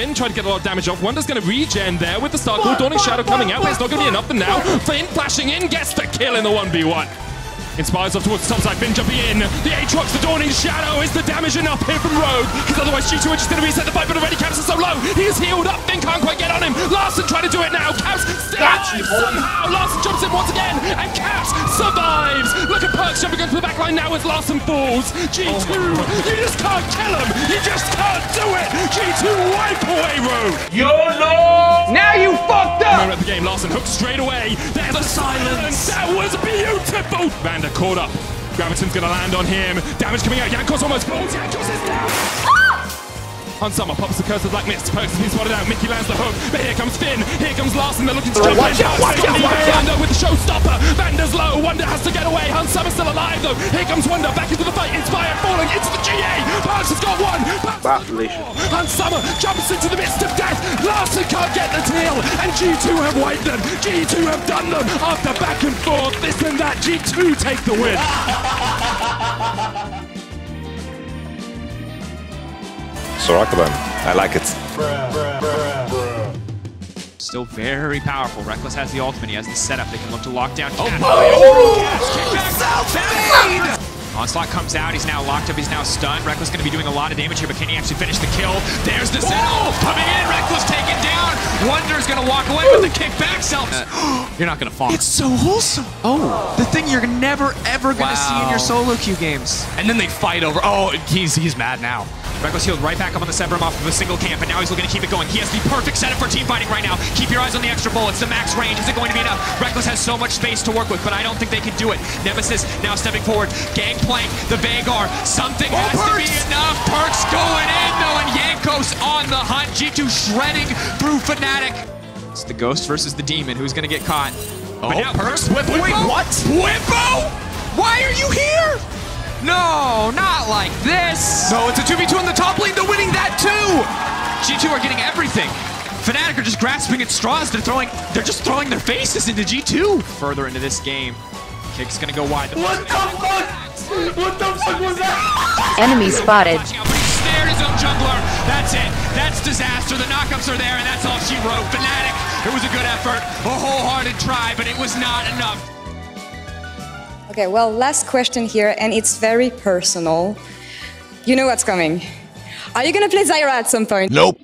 Finn tried to get a lot of damage off. Wunder's going to regen there with the Star Call. Dawning Shadow coming out, but it's not going to be enough. for now Finn flashing in gets the kill in the 1v1. Inspires off towards the top side, Finn jumping in. The Aatrox, the Dawning Shadow. Is the damage enough here from Rogue? Because otherwise G2 are just going to reset the fight, but already Caps is so low. He is healed up. Finn can't quite get on him. Larssen trying to do it now. Caps still alive somehow. Larssen jumps in once again, and Caps survives. Look at Perkz jumping into the back line now as Larssen falls. G2, you just can't kill him. You just can't do it. G2 wipe away Rogue. YOLO! Now you fucked up! Moment of the game, Larssen hooked straight away. There's the silence. That was beautiful. Vander caught up. Gravitum's gonna land on him. Damage coming out. Jankos almost falls. Jankos is down. Ah! Hans Sama, pops the curse of Black Mist. Perkz has been spotted out. Mikyx lands the hook. But here comes Finn. Here comes Larssen. They're looking to jump watch in. out, watch out, watch out. Vander with the showstopper. Vander's low. Wunder has to get away. Hans Sama's still alive though. Here comes Wunder back into the fight. Inspired falling into the GA. Perkz has got one. Perkz has got more. Sama jumps into the midst of death. Larssen can't get the tail. And G2 have wiped them. G2 have done them. After back and forth, this and that, G2 take the win. Sorakaban. I like it. Still very powerful. Reckless has the ultimate. He has the setup. They can look to lock down. Oh, oh! Onslaught comes out. He's now locked up. He's now stunned. Reckless going to be doing a lot of damage here, but can he actually finish the kill? There's the Sentinel coming in. Reckless taken down. Wunder's going to walk away with the kickback. Self. You're not going to fall. It's so wholesome. Oh, the thing you're never ever gonna see in your solo queue games. And then they fight over. Oh, he's he's mad now. Reckless healed right back up on the Severum off of a single camp, and now he's looking to keep it going. He has the perfect setup for team fighting right now. Keep your eyes on the extra bullets. The max range isn't going to be enough. Reckless has so much space to work with, but I don't think they can do it. Nemesis now stepping forward. Gangplank, the Vanguard. Something oh, has to be enough. Perkz going in though, and Jankos on the hunt. G2 shredding through Fnatic. It's the Ghost versus the Demon. Who's going to get caught? But oh, now Perkz with Wait, what? Bwipo? Why are you here? No, like this. No, it's a 2v2 on the top lane. They're winning that too. G2 are getting everything. Fnatic are just grasping at straws. They're throwing, they're just throwing their faces into G2. Further into this game, kick's gonna go wide. What the fuck? What the fuck was that? Enemy spotted. Watching out, but he snared his own jungler. That's it. That's disaster. The knockups are there, and that's all she wrote. Fnatic, it was a good effort, a wholehearted try, but it was not enough. Okay, well, last question here, and it's very personal. You know what's coming. Are you gonna play Zyra at some point? Nope.